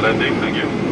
landing, é thank you.